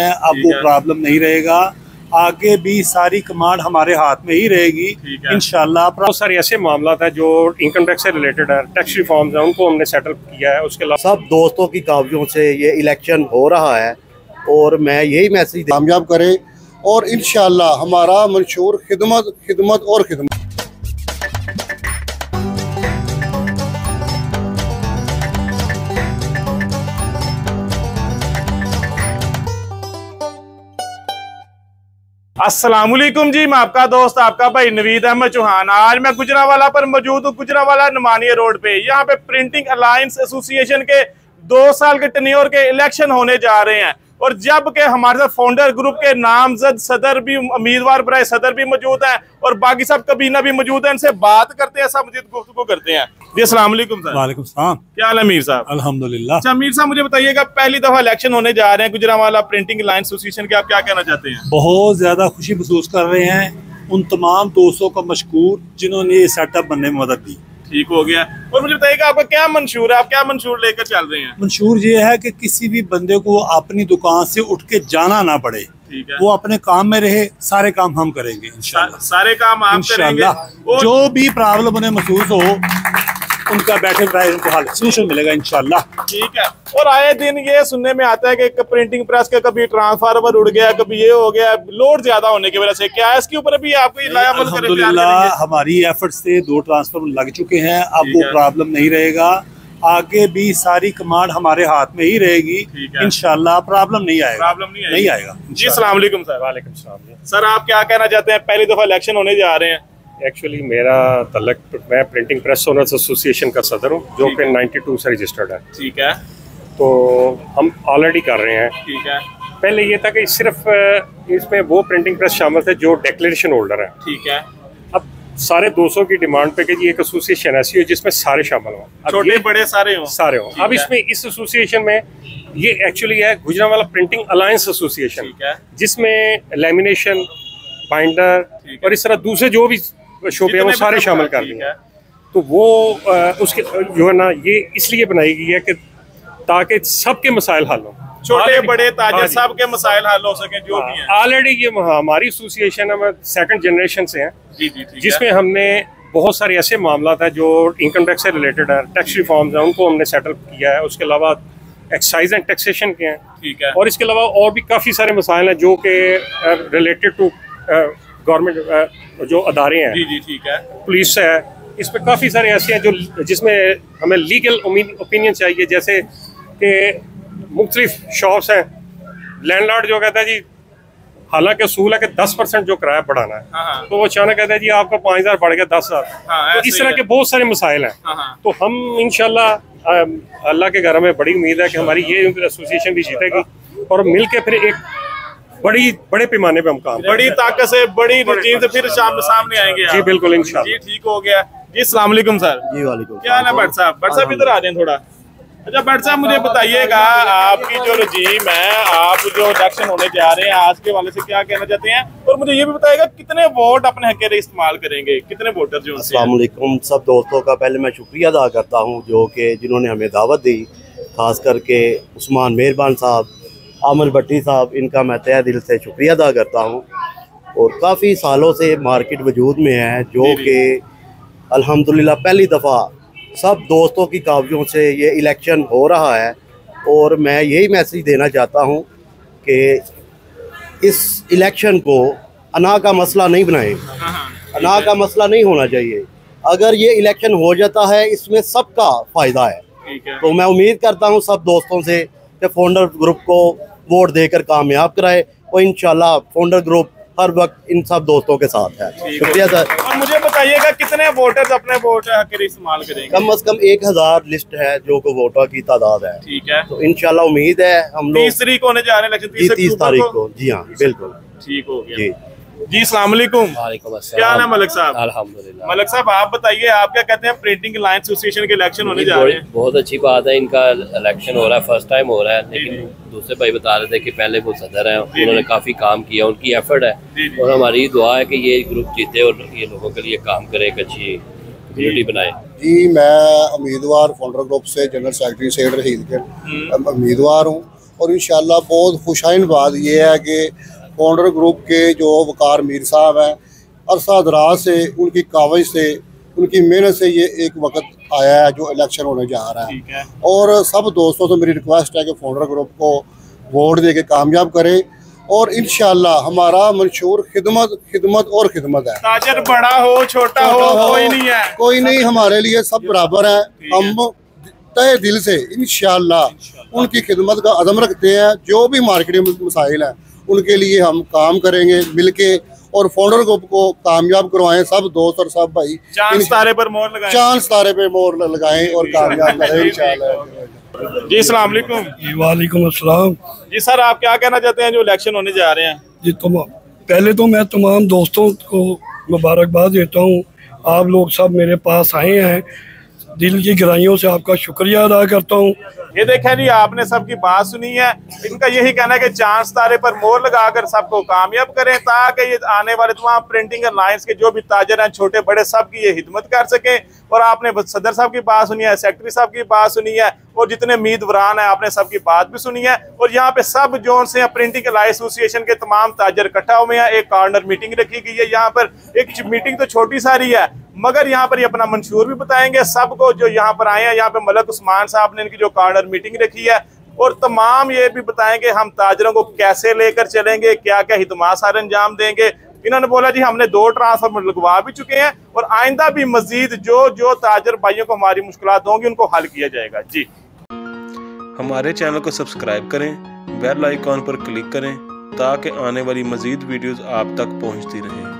है अब वो प्रॉब्लम नहीं रहेगा। आगे भी सारी कमांड हमारे हाथ में ही रहेगी। है। बहुत सारे ऐसे मामला है जो इनकम टैक्स से रिलेटेड है टैक्स रिफॉर्म्स है उनको हमने सेटल किया है। उसके अलावा सब दोस्तों की कावियों से ये इलेक्शन हो रहा है और मैं यही मैसेज कामयाब करें और इन हमारा मंशूर खिदमत खिदमत और खिदमत। वालेकुम जी, मैं आपका दोस्त, आपका भाई नवीद अहमद चौहान। आज मैं गुजरावाला पर मौजूद हूँ, गुजरावाला नुमानिया रोड पे। यहाँ पे प्रिंटिंग अलायंस एसोसिएशन के दो साल के टनियोर के इलेक्शन होने जा रहे हैं। और जब के हमारे साथ फाउंडर ग्रुप के नामजद सदर भी उम्मीदवार बराए सदर भी मौजूद हैं और बाकी सब कबीना भी मौजूद है इनसे बात करते हैं सब गुफ्तगू करते हैं। जी सलाम। क्या हाल है मीर साहब? अल्हम्दुलिल्लाह। अच्छा साहब मुझे बताइएगा पहली दफ़ा इलेक्शन होने जा रहे हैं गुजरावाला प्रिंटिंग लाइन एसोसिएशन के आप क्या कहना चाहते हैं? बहुत ज़्यादा खुशी महसूस कर रहे हैं उन तमाम दोस्तों का मशकूर जिन्होंने ये सेटअप बनने में मदद दी ठीक हो गया। और मुझे बताइएगा आपका क्या मंशूर है? आप क्या मंशूर लेकर चल रहे हैं? मंशूर ये है कि किसी भी बंदे को अपनी दुकान से उठ के जाना ना पड़े। वो अपने काम में रहे सारे काम हम करेंगे सा, सारे काम आप करेंगे। और जो भी प्रॉब्लम उन्हें महसूस हो उनका बैठे बैठे उनको हल सोल्यूशन मिलेगा इनशाला ठीक है। और आए दिन ये सुनने में आता है कि प्रिंटिंग प्रेस का कभी ट्रांसफार्मर उड़ गया कभी ये हो गया लोड ज़्यादा होने की वजह से। क्या है? इसके ऊपर भी आपको? हमारी एफर्ट से दो ट्रांसफार्मर लग चुके हैं अब वो प्रॉब्लम नहीं रहेगा। आगे भी सारी कमांड हमारे हाथ में ही रहेगी। है। प्रॉब्लम नहीं आएगा। प्रॉब्लम नहीं आएगी। नहीं आएगा जी वालेकुम सर। वालेकुम सर आप क्या कहना चाहते हैं? पहली दफ़ा इलेक्शन होने जा रहे हैं। एक्चुअली मेरा तलक मैं प्रिंटिंग प्रेस ओनर्स एसोसिएशन का सदर हूँ जो कि 92 से रजिस्टर्ड है। ठीक है। तो हम ऑलरेडी कर रहे हैं। ठीक है। पहले ये था कि सिर्फ़ इसमें वो प्रिंटिंग प्रेस शामिल थे जो डिक्लेरेशन होल्डर है। ठीक है। अब सारे 200 की डिमांड पे कि जी एक एसोसिएशन ऐसी हो जिसमें सारे शामिल हों। छोटे बड़े सारे हों। सारे हों। अब इसमें इस एसोसिएशन में ये एक्चुअली है गुजरा वाला प्रिंटिंग अलायंस एसोसिएशन जिसमें लेमिनेशन बाइंडर और इस तरह दूसरे जो भी शोबे हैं वो सारे शामिल कर है। तो वो उसके जो है ना ये इसलिए बनाई गई है कि ताकि सबके मसाइल हल हों। छोटे बड़े हाँ ताजे सब के मसाइल हल हो सके जो भी हैं। ऑलरेडी ये हमारी एसोसिएशन है सेकंड जनरेशन से हैं। जी जी है। जिसमें हमने बहुत सारे ऐसे मामला है जो इनकम टैक्स से रिलेटेड है टैक्स रिफॉर्म्स हैं उनको हमने सेटल किया है। उसके अलावा एक्साइज एंड टैक्सेशन के हैं। ठीक है। और इसके अलावा और भी काफ़ी सारे मसाइल हैं जो कि रिलेटेड टू गवर्नमेंट जो अदारे हैं जी जी ठीक है। पुलिस है इसमें काफ़ी सारे ऐसे हैं जो जिसमें हमें लीगल ओपिनियन चाहिए जैसे कि मुख्तलिफ़ शॉप्स हैं। लैंडलॉर्ड जो कहता है जी हालाँकि असूल है कि दस परसेंट जो किराया बढ़ाना है हाँ हाँ। तो वो अचानक कहता है जी आपका पाँच हज़ार बढ़ गया दस हाँ, हज़ार तो इस तरह के बहुत सारे मसाइल हैं। हाँ हाँ। तो हम अम, अल्लाह के घर में बड़ी उम्मीद है कि हमारी ये एसोसिएशन भी जीतेगी और मिल के फिर एक बड़ी बड़े पैमाने पे हम काम बड़ी ताकत से बड़ी रजीम से फिर शाम सामने आएँगे जी बिल्कुल इंशाल्लाह। जी ठीक हो गया। जी अस्सलाम वालेकुम सर। जी वालेकुम क्या हाल है भट्ट साहब? भट्ट साहब इधर आ जाएँ थोड़ा। अच्छा भट्ट साहब मुझे बताइएगा आपकी जो रजीम है आप जो इलेक्शन होने जा रहे हैं आज के वाले से क्या कहना चाहते हैं? और मुझे ये भी बताइएगा कितने वोट अपने हक के इस्तेमाल करेंगे? कितने वोटर जो वालेकुम सब दोस्तों का पहले मैं शुक्रिया अदा करता हूँ जो कि जिन्होंने हमें दावत दी खास करके उस्मान मेहरबान साहब आमर भट्टी साहब इनका मैं तय दिल से शुक्रिया अदा करता हूँ। और काफ़ी सालों से मार्केट वजूद में है जो। कि अल्हम्दुलिल्लाह पहली दफ़ा सब दोस्तों की कावियों से ये इलेक्शन हो रहा है। और मैं यही मैसेज देना चाहता हूँ कि इस इलेक्शन को अना का मसला नहीं बनाएँ। हाँ, हाँ, अना का मसला नहीं होना चाहिए। अगर ये इलेक्शन हो जाता है इसमें सबका फ़ायदा है। तो मैं उम्मीद करता हूँ सब दोस्तों से कि फाउंडर ग्रुप को वोट देकर कामयाब कराए और इंशाल्लाह फाउंडर ग्रुप हर वक्त इन सब दोस्तों के साथ है। शुक्रिया सर। मुझे बताइएगा कितने वोटर्स अपने वोट इस्तेमाल करेंगे? कम अज कम एक हज़ार लिस्ट है जो को वोटर की तादाद है। ठीक है। तो इंशाल्लाह उम्मीद है हम लोग तीस तारीख को होने जा रहे हैं तीस तारीख को? जी हाँ बिल्कुल। ठीक हो गया। जी वालेकुम। वालेकुम क्या नाम है मलिक साहब? अल्हम्दुलिल्लाह। मलिक साहब आप बताइए आप क्या कहते हैं प्रिंटिंग अलायंस एसोसिएशन के इलेक्शन होने जा रहे हैं। बहुत अच्छी बात है इनका इलेक्शन हो रहा है फ़र्स्ट टाइम हो रहा है लेकिन दूसरे भाई बता रहे थे कि पहले वो सदर हैं उन्होंने काफ़ी काम किया उनकी एफर्ट है। और हमारी दुआ है कि ये ग्रुप जीते और ये लोगों के लिए काम करे एक अच्छी कम्युनिटी बनाए। जी मैं उम्मीदवार फाउंडर ग्रुप से जनरल सेक्रेटरी सेठ रहीद के उम्मीदवार हूँ। और इन बहुत खुशाइन बात यह है कि फाउंडर ग्रुप के जो वकार मीर साहब हैं अरसा दराज से उनकी कावज से उनकी मेहनत से ये एक वक्त आया है जो इलेक्शन होने जा रहा है, है। और सब दोस्तों से मेरी रिक्वेस्ट है कि फाउंडर ग्रुप को वोट दे के कामयाब करें और इन हमारा मंशूर खिदमत खिदमत और खिदमत है। ताजर बड़ा हो छोटा हो हो कोई नहीं है। कोई नहीं हमारे लिए सब बराबर है। हम तय दिल से इन उनकी खिदमत का अदम रखते हैं। जो भी मार्केट में मसाइल हैं उनके लिए हम काम करेंगे मिलके और फाउंडर ग्रुप को कामयाब करवाएँ सब दोस्त और सब भाई। चांस तारे पर मोर लगाएँ। चांस तारे पे मोर लगाएँ और कामयाब करें इंशाल्लाह। जी अस्सलाम वालेकुम। जी वालेकुम अस्सलाम। जी सर आप क्या कहना चाहते हैं जो इलेक्शन होने जा रहे हैं? जी तुम पहले तो मैं तमाम दोस्तों को मुबारकबाद देता हूँ। आप लोग सब मेरे पास आए हैं। दिल की गहराइयों से आपका शुक्रिया अदा करता हूँ। ये देखे जी, आपने सबकी बात सुनी है। इनका यही कहना है कि चांस तारे पर मोर लगाकर सबको कामयाब करें, ताकि ये आने वाले तमाम प्रिंटिंग अलायंस के जो भी ताजर हैं छोटे बड़े सब की ये हिदमत कर सकें। और आपने सदर साहब की बात सुनी है सेक्रेटरी साहब की बात सुनी है, और जितने उम्मीदवार हैं, आपने सबकी बात भी सुनी है। और यहाँ पे सब जोन से प्रिंटिंग अलाय एसोसिएशन के तमाम ताजर इकट्ठा हुए हैं। एक कॉर्नर मीटिंग रखी गई है। यहाँ पर एक मीटिंग तो छोटी सारी है मगर यहाँ पर ये अपना मंशूर भी बताएँगे सबको जो यहाँ पर आए हैं। यहाँ पे मलक उस्मान साहब ने इनकी जो कार्डर मीटिंग रखी है और तमाम ये भी बताएँगे हम ताजरों को कैसे लेकर चलेंगे क्या क्या हिदमा सारे अंजाम देंगे। इन्होंने बोला, जी, हमने दो ट्रांसफार्मर लगवा भी चुके हैं और आइंदा भी मजीद जो जो ताजर भाइयों को हमारी मुश्किल होंगी, उनको हल किया जाएगा। जी। हमारे चैनल को सब्सक्राइब करें, बेल आइकॉन पर क्लिक करें ताकि आने वाली मजीद वीडियोस आप तक पहुँचती रहें।